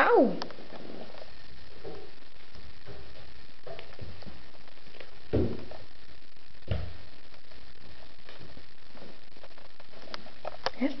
Wow. Er ist.